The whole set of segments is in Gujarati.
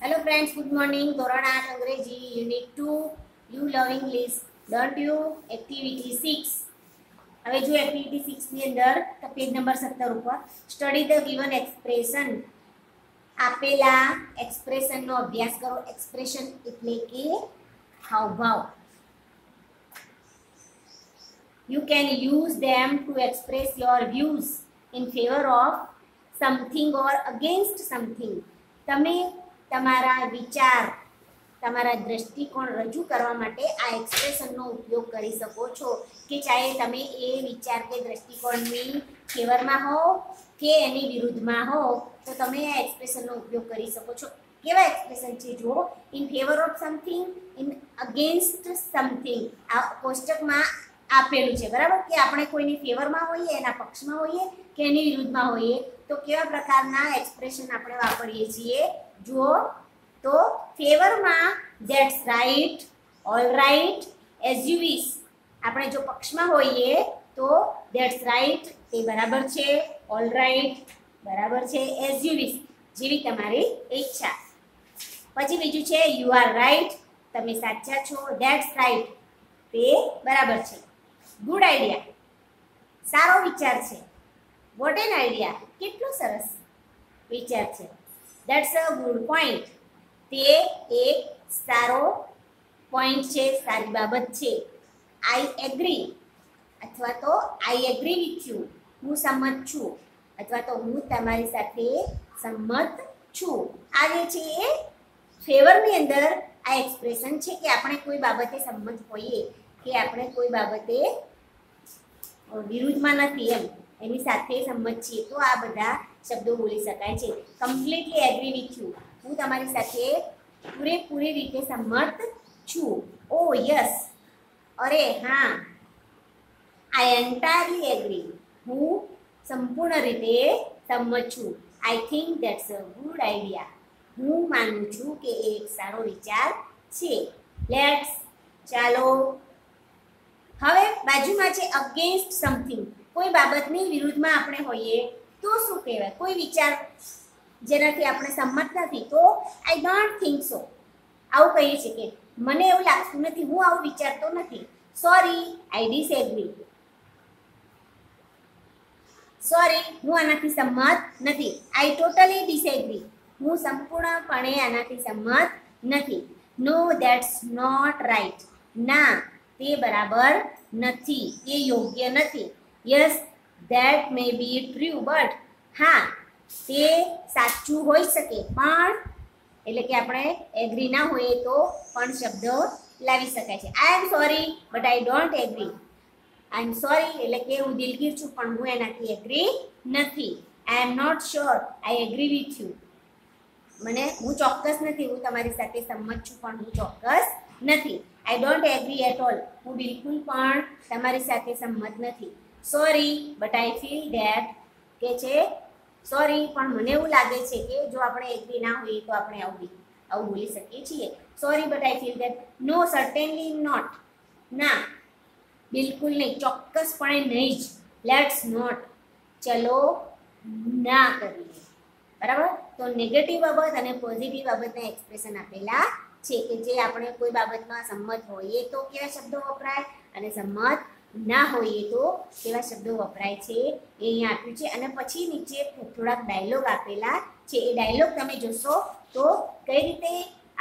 હેલો ફ્રેન્ડ્સ ગુડ મોર્નિંગ ધોરણ આઠ અંગ્રેજી unit two you love English don't you activity six હવે જો એક્ટિવિટી સિક્સની અંદર તો પેજ નંબર સત્તર ઉપર સ્ટડી ધ ગિવન એક્સપ્રેશન આપેલા એક્સપ્રેશનનો અભ્યાસ કરો એક્સપ્રેશન એટલે કે હાવભાવ you can use them to express your views in favor of something or against something તમે તમારા વિચાર, તમારા દ્રષ્ટિકોણ રજૂ કરવા માટે આ એક્સપ્રેશનનો ઉપયોગ કરી શકો છો. કે ચાહે તમે એ વિચાર કે દ્રષ્ટિકોણની ફેવરમાં હો કે એની વિરુદ્ધમાં હો, તો તમે આ એક્સપ્રેશનનો ઉપયોગ કરી શકો છો. કેવા એક્સપ્રેશન છે જુઓ? In favour of something in against something આ કોષ્ટકમાં આપેલું છે, બરાબર? કે આપણે કોઈની ફેવરમાં હોઈએ, એના પક્ષમાં હોઈએ, કે એની વિરુદ્ધમાં હોઈએ, તો કેવા પ્રકારના એક્સપ્રેશન આપણે વાપરીએ છીએ? જુઓ, તો ફેવરમાં that's right all right as you wish આપણે જો પક્ષમાં હોઈએ, તો ધેટ્સ રાઈટ તે બરાબર છે ઓલ રાઈટ બરાબર છે એઝ યુ વિશ જેવી તમારી ઈચ્છા. પછી બીજું છે યુ આર રાઈટ તમે સાચા છો ધેટ્સ રાઈટ તે બરાબર છે. ગુડ આઈડિયા સારો વિચાર છે. વોટ એન આઈડિયા કેટલો સરસ વિચાર છે. દેટ્સ અ ગુડ પોઈન્ટ તે એક સારો પોઈન્ટ છે, સારી બાબત છે. આઈ એગ્રી અથવા તો આઈ એગ્રી વિથ યુ હું સંમત છું. અથવા તો હું તમારી સાથે સંમત છું. આ જે છે એ ફેવરની અંદર આ એક્સપ્રેશન છે કે આપણે કોઈ બાબતે સંમત હોઈએ કે આપણે કોઈ બાબતે વિરુદ્ધમાં નથી એમ. એની સાથે સંમત છીએ તો આ બધા શબ્દો બોલી શકાય છે. કમ્પ્લીટલી એગ્રી વિથ યુ હું તમારી સાથે પૂરેપૂરી રીતે સંમત છું. ઓ યસ અરે, હા. આઈ એન્ટાયરલી એગ્રી હું સંપૂર્ણ રીતે સંમત છું. I think that's a good idea હું માનું છું કે એ એક સારો વિચાર છે. લેટ્સ ચાલો. હવે બાજુમાં છે અગેન્સ્ટ સમથિંગ કોઈ બાબતની વિરુદ્ધમાં આપણે હોઈએ, તો શું કહેવાય? કોઈ વિચાર જેનાથી આપણે સંમત નથી, તો આઈ ડોન્ટ થિંક સો આવું કહીએ છીએ કે મને એવું લાગતું નથી, હું આવું વિચારતો નથી. સોરી આઈ ડિસએગ્રી સોરી હું આનાથી સંમત નથી. આઈ ટોટલી ડિસએગ્રી હું સંપૂર્ણપણે આનાથી સંમત નથી. નો ધેટ્સ નોટ રાઈટ ના, તે બરાબર નથી. તે યોગ્ય નથી. Yes that may be true but હા, તે સાચું હોઈ શકે. પણ એટલે કે આપણે એગ્રી ના હોઈએ તો પણ શબ્દ લાવી શકાય છે. I am sorry but I don't agree I am sorry એટલે કે હું દિલગીર છું, પણ હું એનાથી એગ્રી નથી. I am not sure I agree with you મને, હું ચોક્કસ નથી, હું તમારી સાથે સંમત છું, પણ હું ચોક્કસ નથી. I don't agree at all હું બિલકુલ પણ તમારી સાથે સંમત નથી. Sorry but I feel that કે છે સોરી પણ મને એવું લાગે છે કે જો આપણે એગ્રી ના હોઈએ તો આપણે આવું આવું બોલી શકીએ છીએ. Sorry but I feel that no certainly not ના, બિલકુલ નહીં, ચોક્કસપણે નહીં જ. લેટ્સ નોટ ચલો, ના કરીએ. બરાબર? તો નેગેટિવ બાબત અને પોઝિટિવ બાબતના એક્સપ્રેશન આપેલા છે કે જે આપણે કોઈ બાબતમાં સંમત હોઈએ તો કેવા શબ્દો વપરાય? અને સંમત ના હોઈએ તો એવા શબ્દો વપરાય છે, એ અહીંયા આપ્યું છે. અને પછી નીચે થોડાક ડાયલોગ આપેલા છે. એ ડાયલોગ તમે જોશો તો કઈ રીતે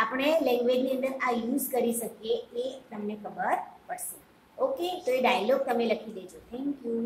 આપણે લેંગ્વેજની અંદર આ યુઝ કરી શકીએ એ તમને ખબર પડશે. ઓકે તો એ ડાયલોગ તમે લખી દેજો. Thank you